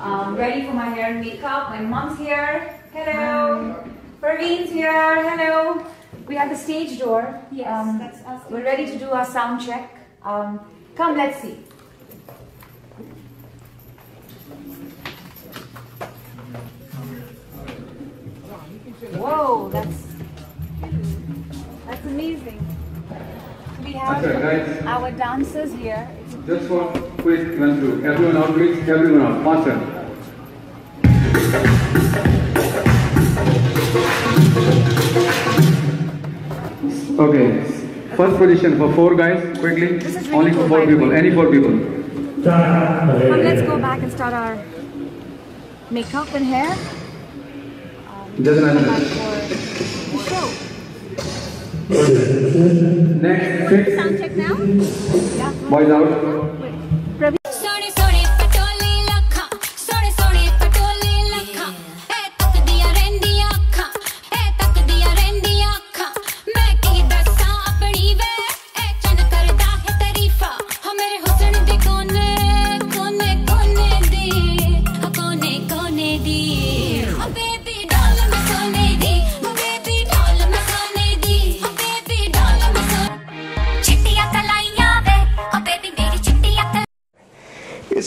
um, ready for my hair and makeup. My mom's here. Hello. Praveen's here. Hello. We have the stage door. Yes, Um, that's us. We're ready to do our sound check. Um, come, let's see. Whoa, that's that's amazing. We have Okay, guys. our dancers here. Just one quick run through. Everyone out, please. Everyone out. Faster. Okay. First position for four guys, quickly. Really Only cool, for four people. way. Any four people. Come, let's go back and start our makeup and hair. Doesn't Back matter. for the show. Next, six. Sound check now? Yeah. Boys out.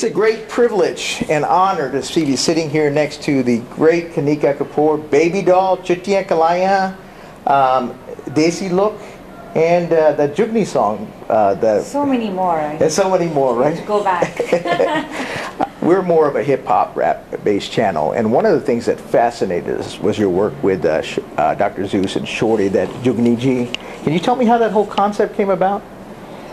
It's a great privilege and honor to see you sitting here next to the great Kanika Kapoor, Baby Doll, Chittiya Kalaya, um, Desi Look, and uh, the Jugni song. Uh, the, So many more. And so many more, right? Go back. We're more of a hip hop rap based channel, and one of the things that fascinated us was your work with uh, uh, Dr. Zeus and Shortie, that Jugni Ji. Can you tell me how that whole concept came about?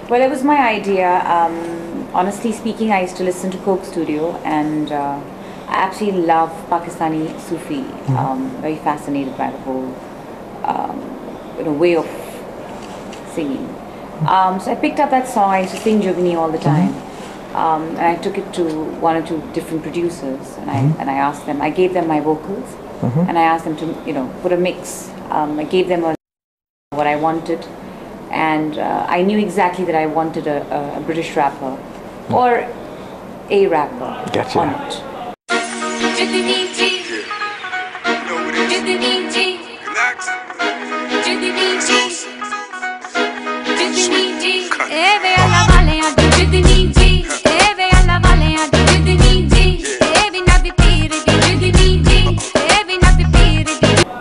Well, it was my idea. Um, honestly speaking, I used to listen to Coke Studio, and uh, I actually love Pakistani Sufi. Um, very fascinated by the whole um, you know, way of singing. Um, so I picked up that song. I used to sing Jugni all the time, um, and I took it to one or two different producers, and I and I asked them. I gave them my vocals, and I asked them to you know put a mix. Um, I gave them a what I wanted, and uh, I knew exactly that I wanted a, a British rapper mm. or a rapper gotcha. on it.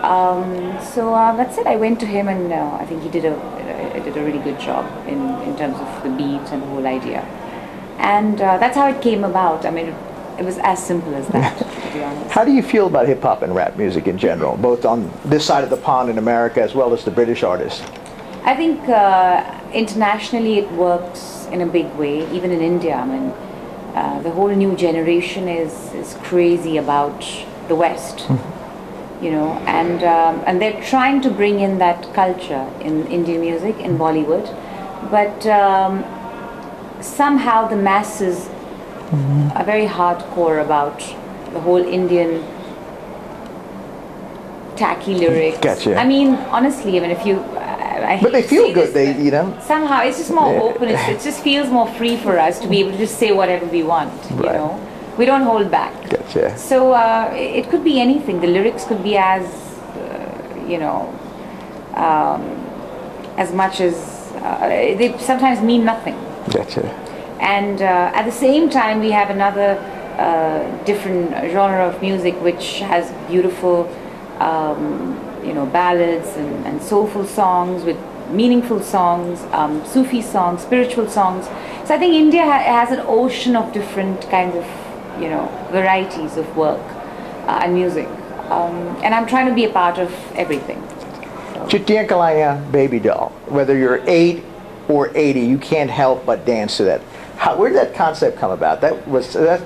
Um, so uh, that's it. I went to him and uh, I think he did a uh, did a really good job in in terms of the beat and the whole idea. And uh, that's how it came about. I mean, it, it was as simple as that, to be honest. How do you feel about hip hop and rap music in general, both on this side of the pond in America as well as the British artists? I think uh, internationally it works in a big way, even in India. I mean, uh, the whole new generation is, is crazy about the West, you know, and, um, and they're trying to bring in that culture in Indian music, in Bollywood, but um, somehow the masses are very hardcore about the whole Indian tacky lyrics. Gotcha. I mean, honestly, I mean, if you. I, I But they feel good, this, they- you know? Somehow, it's just more Yeah. open. It's, it just feels more free for us to be able to just say whatever we want. You know, we don't hold back. Gotcha. So uh, it could be anything. The lyrics could be as, uh, you know, um, as much as uh, they sometimes mean nothing. Gotcha. And uh, at the same time, we have another uh, different genre of music which has beautiful, um, you know, ballads and, and soulful songs with meaningful songs, um, Sufi songs, spiritual songs. So I think India ha- has an ocean of different kinds of, you know, varieties of work uh, and music. Um, and I'm trying to be a part of everything. Chittiya Kalaya Baby Doll. Whether you're 8 or 80, you can't help but dance to that. How, where did that concept come about? That was that.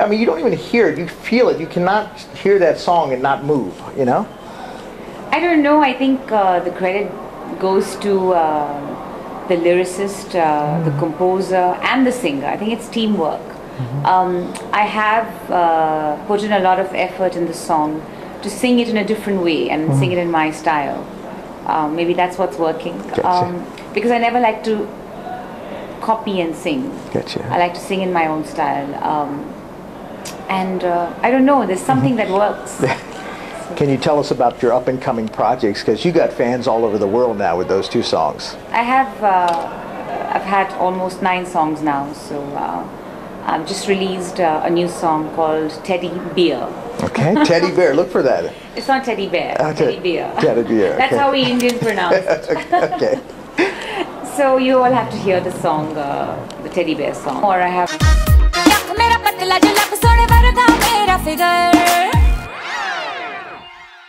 I mean, you don't even hear it; you feel it. You cannot hear that song and not move. You know. I don't know. I think uh, the credit goes to uh, the lyricist, uh, the composer, and the singer. I think it's teamwork. Um, I have uh, put in a lot of effort in the song to sing it in a different way and sing it in my style. Um, maybe that's what's working. Gotcha. because I never like to copy and sing. Gotcha. I like to sing in my own style. Um, and uh, I don't know. There's something that works. Can you tell us about your up and coming projects? Because you got fans all over the world now with those two songs. I have. Uh, I've had almost nine songs now, so uh, I've just released uh, a new song called Teddy Bear. Okay, Teddy Bear. Look for that. It's not Teddy Bear. Uh, teddy Bear. Teddy Bear. That's how we Indians pronounce it. okay. so you all have to hear the song, uh, the Teddy Bear song. Or I have.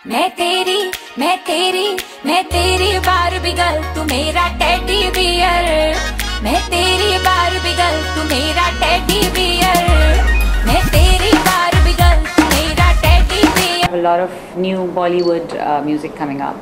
मैं तेरी मैं तेरी मैं तेरी बार बिगल तू मेरा teddy beer मैं तेरी बार बिगल तू मेरा टेडी बियर मैं तेरी बार बिगल तू मेरा teddy bear a lot of new Bollywood uh, music coming up.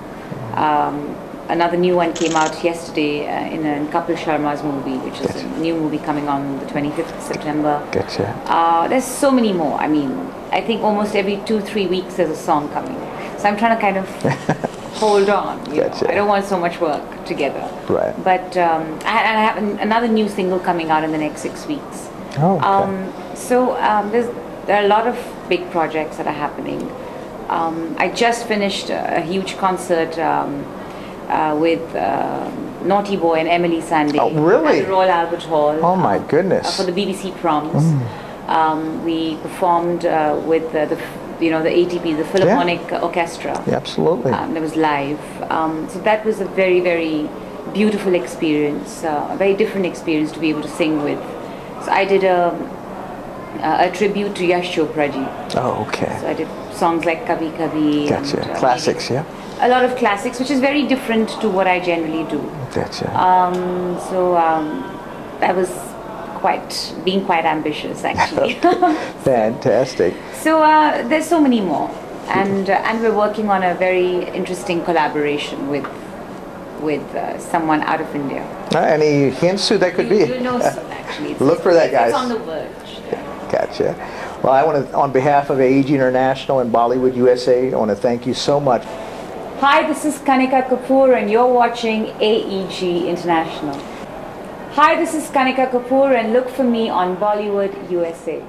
Um, another new one came out yesterday uh, in, in, Kapil Sharma's movie, which is gotcha. a new movie coming on the 25th of September. Gotcha. Uh, there's so many more. I mean, I think almost every two, three weeks there's a song coming. So I'm trying to kind of hold on. You know. Gotcha. I don't want so much work together. Right. But um, I, I have an, another new single coming out in the next six weeks. Oh, okay. Um, so um, there's, there are a lot of big projects that are happening. Um, I just finished a, a huge concert um, uh, with uh, Naughty Boy and Emeli Sandé. Oh, really? at the Royal Albert Hall. Oh, my uh, goodness. for the BBC Proms. Um, we performed uh, with uh, the you know the ATP, the Philharmonic Orchestra. Yeah, absolutely. Um, that was live. Um, so that was a very, very beautiful experience, uh, a very different experience to be able to sing with. So I did a, a tribute to Yash Chopra ji. oh, okay. So I did songs like Kabhi Kabhi. Gotcha. and, uh, Classics, yeah? A lot of classics, which is very different to what I generally do. Gotcha. Um, so um, I was quite being quite ambitious actually. Fantastic. So uh, there's so many more, and uh, and we're working on a very interesting collaboration with with uh, someone out of India. Uh, any hints who that could you, be? You know soon, actually. It's- Look for that, guys. It's on the verge. Gotcha. Well, I want to, on behalf of AEG International and Bollywood USA, I want to thank you so much. Hi, this is Kanika Kapoor, and you're watching AEG International. Hi, this is Kanika Kapoor, and look for me on Bollywood USA.